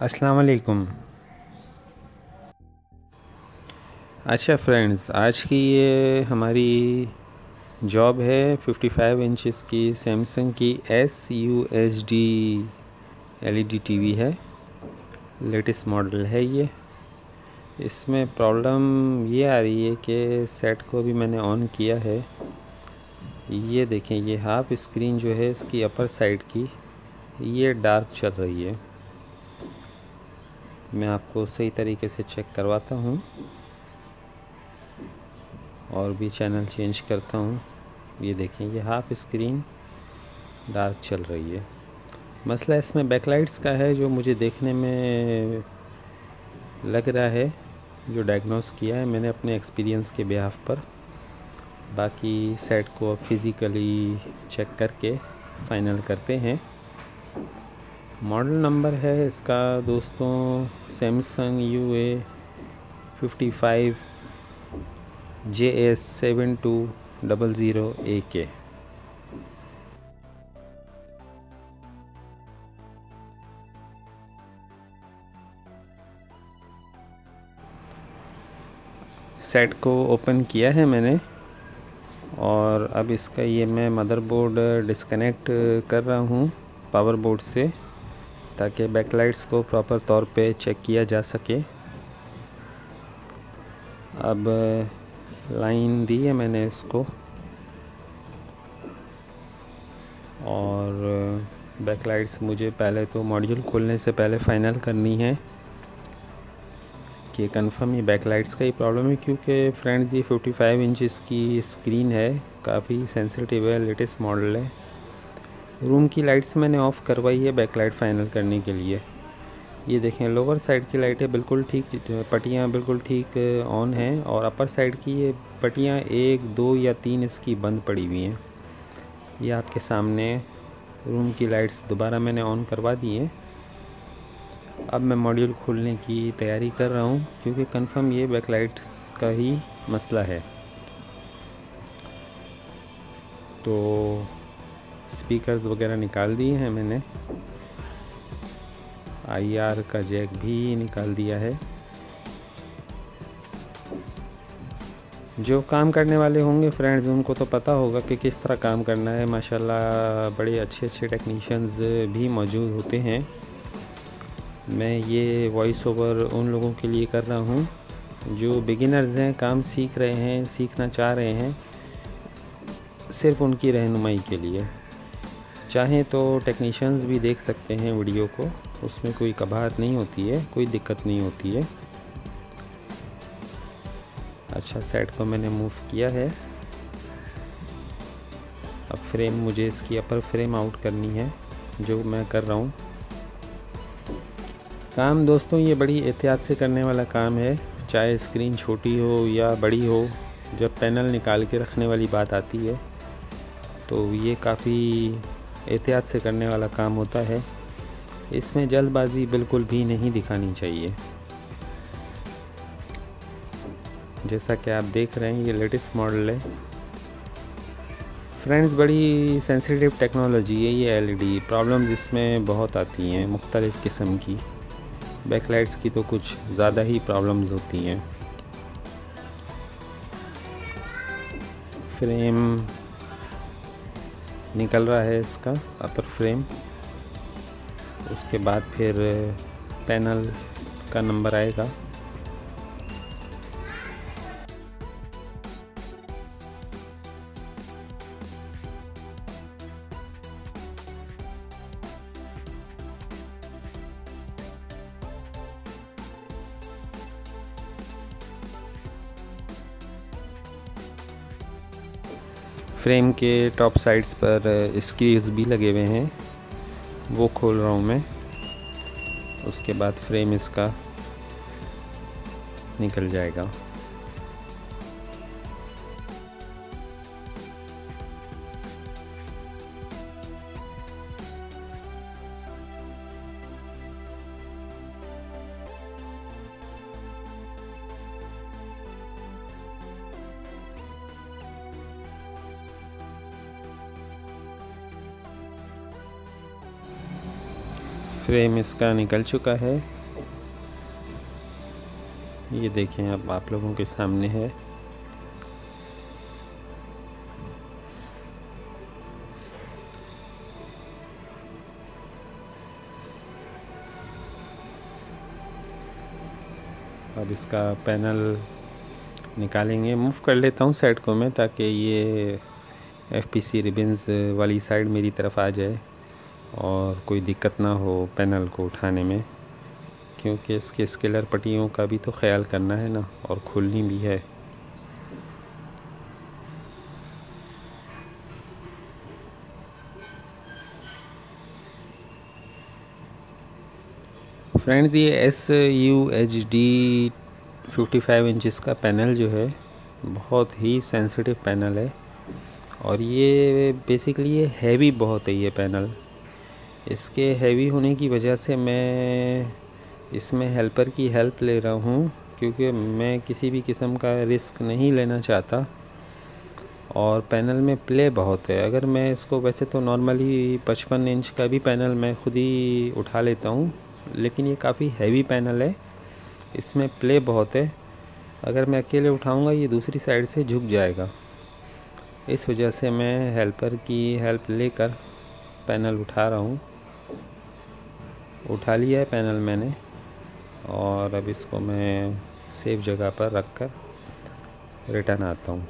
अस्सलाम वालेकुम अच्छा फ्रेंड्स आज की ये हमारी जॉब है 55 इंचेस की सैमसंग की S U H D L E D T V है। लेटेस्ट मॉडल है ये। इसमें प्रॉब्लम ये आ रही है कि सेट को भी मैंने ऑन किया है। ये देखें, ये हाफ़ स्क्रीन जो है इसकी अपर साइड की, ये डार्क चल रही है। मैं आपको सही तरीके से चेक करवाता हूँ और भी चैनल चेंज करता हूँ। ये देखें, ये हाफ़ स्क्रीन डार्क चल रही है। मसला इसमें बैकलाइट्स का है, जो मुझे देखने में लग रहा है, जो डायग्नोस किया है मैंने अपने एक्सपीरियंस के बिहाफ पर। बाकी सेट को फिज़िकली चेक करके फ़ाइनल करते हैं। मॉडल नंबर है इसका दोस्तों Samsung U A fifty five J S seven two double zero A K set को ओपन किया है मैंने और अब इसका ये मैं मदरबोर्ड डिस्कनेक्ट कर रहा हूँ पावर बोर्ड से। ताकि बैकलाइट्स को प्रॉपर तौर पे चेक किया जा सके। अब लाइन दी है मैंने इसको। और बैकलाइट्स मुझे पहले तो मॉड्यूल खोलने से पहले फ़ाइनल करनी है। कि कंफर्म ये बैकलाइट्स का ही प्रॉब्लम है, क्योंकि फ्रेंड्स ये 55 इंचज़ की स्क्रीन है। काफ़ी सेंसिटिव है लेटेस्ट मॉडल है। रूम की लाइट्स मैंने ऑफ़ करवाई है बैकलाइट फाइनल करने के लिए। ये देखें, लोअर साइड की लाइटें बिल्कुल ठीक पटियाँ बिल्कुल ठीक ऑन हैं और अपर साइड की ये पटियाँ एक, दो या तीन इसकी बंद पड़ी हुई हैं। ये आपके सामने रूम की लाइट्स दोबारा मैंने ऑन करवा दी हैं। अब मैं मॉड्यूल खोलने की तैयारी कर रहा हूँ क्योंकि कंफर्म ये बैकलाइट्स का ही मसला है। तो स्पीकर्स वगैरह निकाल दिए हैं मैंने। आईआर का जैक भी निकाल दिया है। जो काम करने वाले होंगे फ्रेंड्स उनको तो पता होगा कि किस तरह काम करना है। माशाल्लाह, बड़े अच्छे अच्छे टेक्नीशियंस भी मौजूद होते हैं। मैं ये वॉइस ओवर उन लोगों के लिए कर रहा हूँ, जो बिगिनर्स हैं, काम सीख रहे हैं, सीखना चाह रहे हैं, सिर्फ़ उनकी रहनुमाई के लिए। चाहें तो टेक्नीशियंस भी देख सकते हैं वीडियो को। उसमें कोई कबाहत नहीं होती है, कोई दिक्कत नहीं होती है। अच्छा सेट को मैंने मूव किया है। अब फ्रेम मुझे इसकी अपर फ्रेम आउट करनी है, जो मैं कर रहा हूँ। काम दोस्तों, ये बड़ी एहतियात से करने वाला काम है। चाहे स्क्रीन छोटी हो या बड़ी हो, जब पैनल निकाल के रखने वाली बात आती है तो ये काफ़ी एहतियात से करने वाला काम होता है। इसमें जल्दबाजी बिल्कुल भी नहीं दिखानी चाहिए। जैसा कि आप देख रहे हैं, ये लेटेस्ट मॉडल है। फ्रेंड्स, बड़ी सेंसिटिव टेक्नोलॉजी है ये एलईडी। प्रॉब्लम्स इसमें बहुत आती हैं, मुख्तलिफ़ किस्म की। बैकलाइट्स की तो कुछ ज़्यादा ही प्रॉब्लम्स होती हैं। फ्रेम निकल रहा है इसका अपर फ्रेम उसके बाद फिर पैनल का नंबर आएगा। फ्रेम के टॉप साइड्स पर स्क्रीज भी लगे हुए हैं। वो खोल रहा हूँ मैं। उसके बाद फ्रेम इसका निकल जाएगा। फ्रेम इसका निकल चुका है। ये देखें, अब आप लोगों के सामने है। अब इसका पैनल निकालेंगे। मूव कर लेता हूँ साइड को मैं, ताकि ये एफ़ पी सी रिबिन्स वाली साइड मेरी तरफ़ आ जाए। और कोई दिक्कत ना हो पैनल को उठाने में, क्योंकि इसके स्केलर पट्टियों का भी तो ख्याल करना है ना, और खुलनी भी है। फ्रेंड्स, ये S U H D fifty five inches का पैनल जो है, बहुत ही सेंसिटिव पैनल है। और ये बेसिकली ये हैवी बहुत है ये पैनल। इसके हैवी होने की वजह से मैं इसमें हेल्पर की हेल्प ले रहा हूँ, क्योंकि मैं किसी भी किस्म का रिस्क नहीं लेना चाहता। और पैनल में प्ले बहुत है। अगर मैं इसको वैसे तो नॉर्मली पचपन इंच का भी पैनल मैं खुद ही उठा लेता हूँ, लेकिन ये काफ़ी हैवी पैनल है। इसमें प्ले बहुत है। अगर मैं अकेले उठाऊँगा, ये दूसरी साइड से झुक जाएगा। इस वजह से मैं हेल्पर की हेल्प लेकर पैनल उठा रहा हूँ। उठा लिया है पैनल मैंने और अब इसको मैं सेफ़ जगह पर रख कर रिटर्न आता हूँ।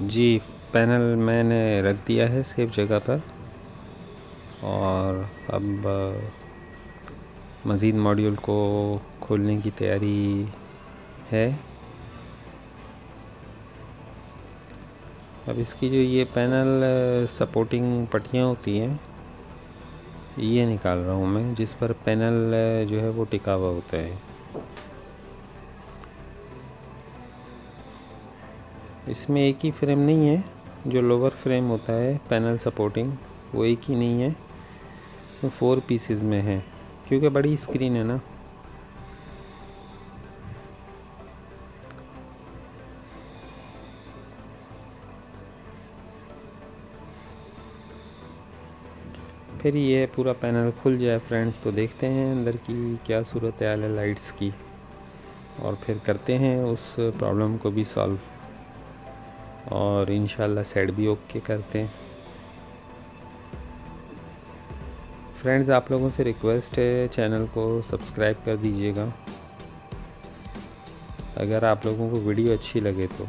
जी, पैनल मैंने रख दिया है सेफ़ जगह पर और अब मज़ीद मॉड्यूल को खोलने की तैयारी है। अब इसकी जो ये पैनल सपोर्टिंग पट्टियाँ होती हैं, ये निकाल रहा हूँ मैं, जिस पर पैनल जो है वो टिका हुआ होता है। इसमें एक ही फ्रेम नहीं है, जो लोअर फ्रेम होता है, पैनल सपोर्टिंग, वो एक ही नहीं है, इसमें फोर पीसेस में है। क्योंकि बड़ी स्क्रीन है ना। फिर ये पूरा पैनल खुल जाए फ्रेंड्स तो देखते हैं अंदर की क्या सूरत हाल है लाइट्स की। और फिर करते हैं उस प्रॉब्लम को भी सॉल्व और इन सेट भी ओके करते हैं। फ्रेंड्स, आप लोगों से रिक्वेस्ट है चैनल को सब्सक्राइब कर दीजिएगा। अगर आप लोगों को वीडियो अच्छी लगे तो।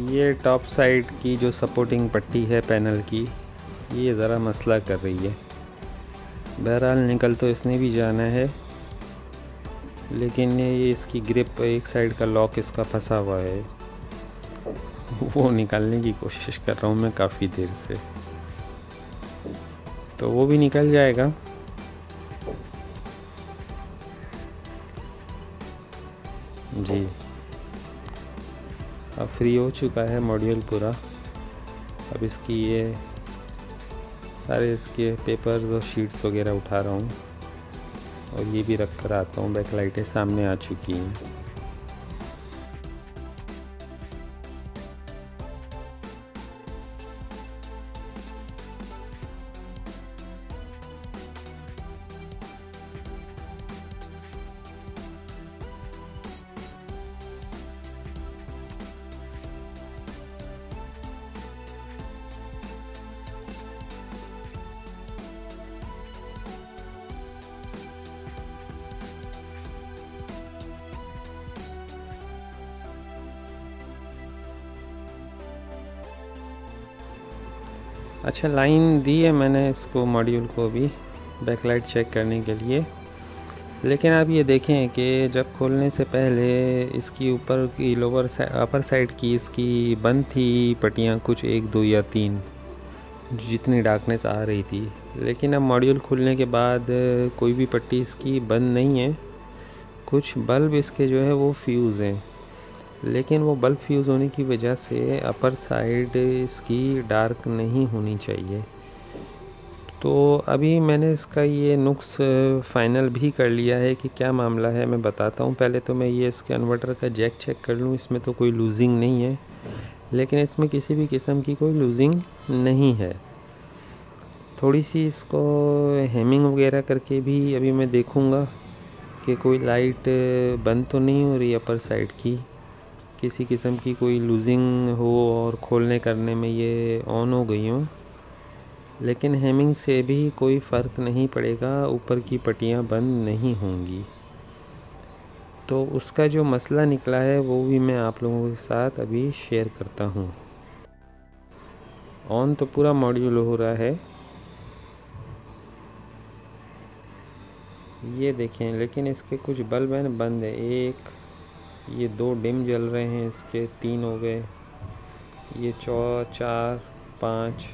ये टॉप साइड की जो सपोर्टिंग पट्टी है पैनल की, ये ज़रा मसला कर रही है। बहरहाल निकल तो इसने भी जाना है, लेकिन ये इसकी ग्रिप एक साइड का लॉक इसका फंसा हुआ है। वो निकालने की कोशिश कर रहा हूँ मैं काफ़ी देर से। तो वो भी निकल जाएगा। फ्री हो चुका है मॉड्यूल पूरा। अब इसकी ये सारे इसके पेपर्स और शीट्स वगैरह उठा रहा हूँ। और ये भी रख कर आता हूँ बैकलाइटें सामने आ चुकी हैं। अच्छा लाइन दी है मैंने इसको मॉड्यूल को भी बैकलाइट चेक करने के लिए। लेकिन आप ये देखें कि जब खोलने से पहले इसकी ऊपर की लोअर अपर साइड की इसकी बंद थी पट्टियाँ कुछ एक, दो या तीन, जितनी डार्कनेस आ रही थी। लेकिन अब मॉड्यूल खुलने के बाद कोई भी पट्टी इसकी बंद नहीं है। कुछ बल्ब इसके जो है वो फ्यूज़ हैं। लेकिन वो बल्ब फ्यूज़ होने की वजह से अपर साइड इसकी डार्क नहीं होनी चाहिए। तो अभी मैंने इसका ये नुक्स फ़ाइनल भी कर लिया है कि क्या मामला है, मैं बताता हूँ। पहले तो मैं ये इसके कन्वर्टर का जैक चेक कर लूँ, इसमें तो कोई लूजिंग नहीं है, लेकिन इसमें किसी भी किस्म की कोई लूजिंग नहीं है। थोड़ी सी इसको हेमिंग वगैरह करके भी अभी मैं देखूँगा कि कोई लाइट बंद तो नहीं हो रही अपर साइड की। किसी किस्म की कोई लूजिंग हो और खोलने करने में ये ऑन हो गई हूँ। लेकिन हेमिंग से भी कोई फ़र्क नहीं पड़ेगा, ऊपर की पट्टियाँ बंद नहीं होंगी। तो उसका जो मसला निकला है, वो भी मैं आप लोगों के साथ अभी शेयर करता हूँ। ऑन तो पूरा मॉड्यूल हो रहा है। ये देखें, लेकिन इसके कुछ बल्ब हैं, बंद है। एक ये दो डिम जल रहे हैं, इसके तीन हो गए। ये चौ, चार, पाँच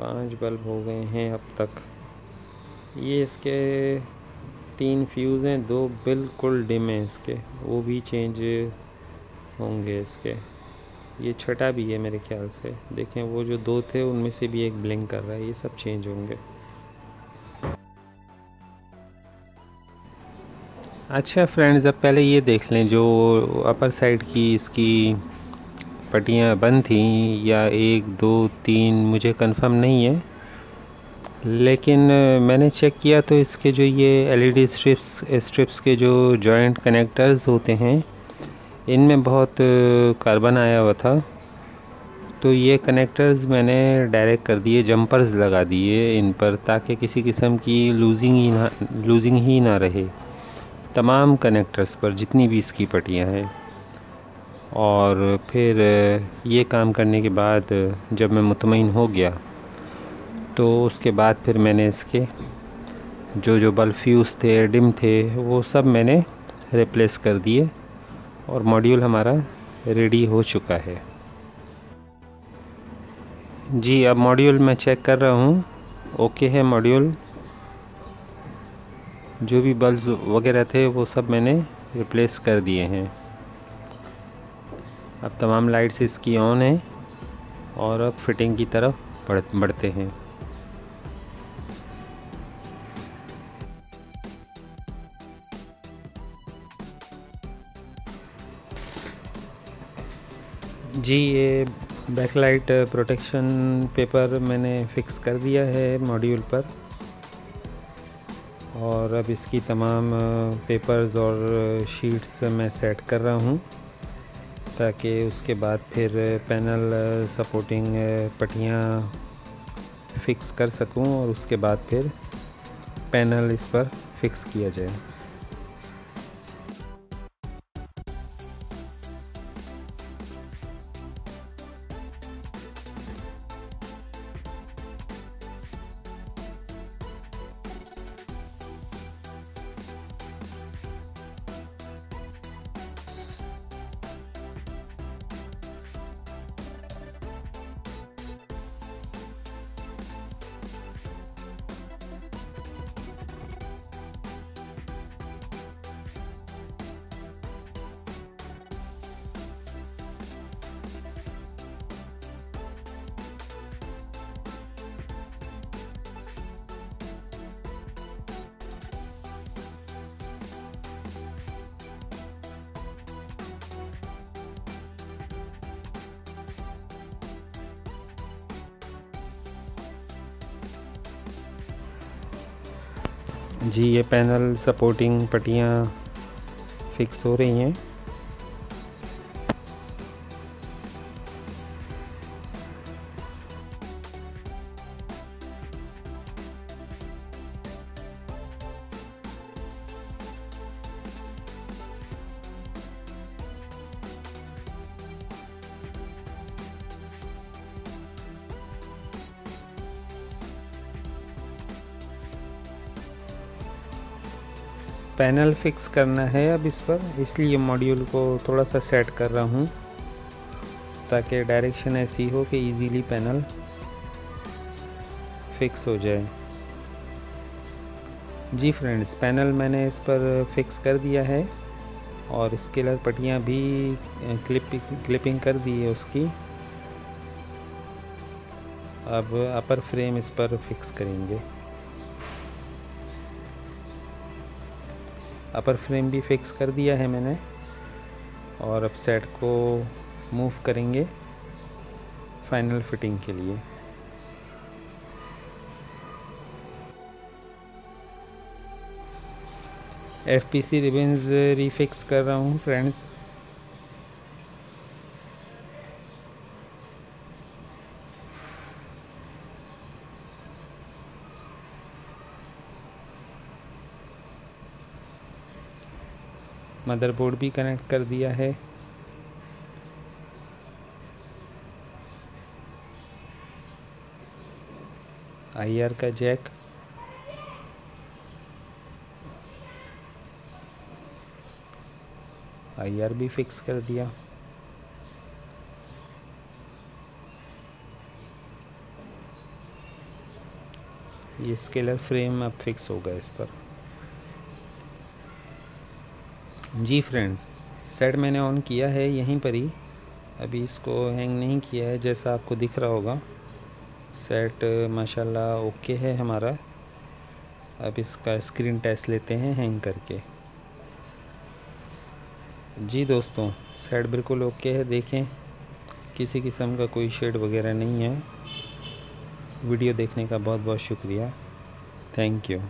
पाँच बल्ब हो गए हैं अब तक। ये इसके तीन फ्यूज़ हैं, दो बिल्कुल डिम हैं इसके। वो भी चेंज होंगे इसके। ये छठा भी है मेरे ख्याल से। देखें, वो जो दो थे, उनमें से भी एक ब्लिंक कर रहा है। ये सब चेंज होंगे। अच्छा फ्रेंड्स अब पहले ये देख लें, जो अपर साइड की इसकी पट्टियाँ बंद थी, या एक, दो, तीन, मुझे कंफर्म नहीं है। लेकिन मैंने चेक किया तो इसके जो ये एलईडी स्ट्रिप्स स्ट्रिप्स के जो जॉइंट कनेक्टर्स होते हैं, इनमें बहुत कार्बन आया हुआ था। तो ये कनेक्टर्स मैंने डायरेक्ट कर दिए जंपर्स लगा दिए इन पर, ताकि किसी किस्म की लूजिंग ही ना लूजिंग ही ना रहे। तमाम कनेक्टर्स पर जितनी भी इसकी पट्टियाँ हैं। और फिर, ये काम करने के बाद, जब मैं मुतमिन हो गया तो उसके बाद फिर मैंने इसके जो जो बल्ब फ्यूज़ थे डिम थे, वो सब मैंने रिप्लेस कर दिए और मॉड्यूल हमारा रेडी हो चुका है। जी, अब मॉड्यूल मैं चेक कर रहा हूँ। ओके है मॉड्यूल जो भी बल्ब वगैरह थे, वो सब मैंने रिप्लेस कर दिए हैं। अब तमाम लाइट्स इसकी ऑन है और अब फिटिंग की तरफ़ बढ़, बढ़ते हैं। जी, ये बैकलाइट प्रोटेक्शन पेपर मैंने फ़िक्स कर दिया है मॉड्यूल पर। और अब इसकी तमाम पेपर्स और शीट्स मैं सेट कर रहा हूँ, ताकि उसके बाद फिर पैनल सपोर्टिंग पटियाँ फ़िक्स कर सकूँ और उसके बाद फिर पैनल इस पर फिक्स किया जाए। जी ये पैनल सपोर्टिंग पट्टियाँ फिक्स हो रही हैं। पैनल फिक्स करना है अब इस पर। इसलिए मॉड्यूल को थोड़ा सा सेट कर रहा हूँ, ताकि डायरेक्शन ऐसी हो कि इजीली पैनल फिक्स हो जाए। जी फ्रेंड्स पैनल मैंने इस पर फिक्स कर दिया है और स्केलर पट्टियाँ भी क्लिप क्लिपिंग कर दी है उसकी। अब अपर फ्रेम इस पर फिक्स करेंगे। अपर फ्रेम भी फिक्स कर दिया है मैंने और अब सेट को मूव करेंगे फाइनल फिटिंग के लिए। F P C ribbons refix कर रहा हूँ फ्रेंड्स मदरबोर्ड भी कनेक्ट कर दिया है। आईआर का जैक। आईआर भी फिक्स कर दिया। ये स्केलर फ्रेम अब फिक्स होगा इस पर। जी फ्रेंड्स, सेट मैंने ऑन किया है यहीं पर ही। अभी इसको हैंग नहीं किया है, जैसा आपको दिख रहा होगा। सेट माशाल्लाह ओके है हमारा। अब इसका स्क्रीन टेस्ट लेते हैं हैंग करके। जी दोस्तों सेट बिल्कुल ओके है, देखें। किसी किस्म का कोई शेड वगैरह नहीं है। वीडियो देखने का बहुत बहुत शुक्रिया। Thank you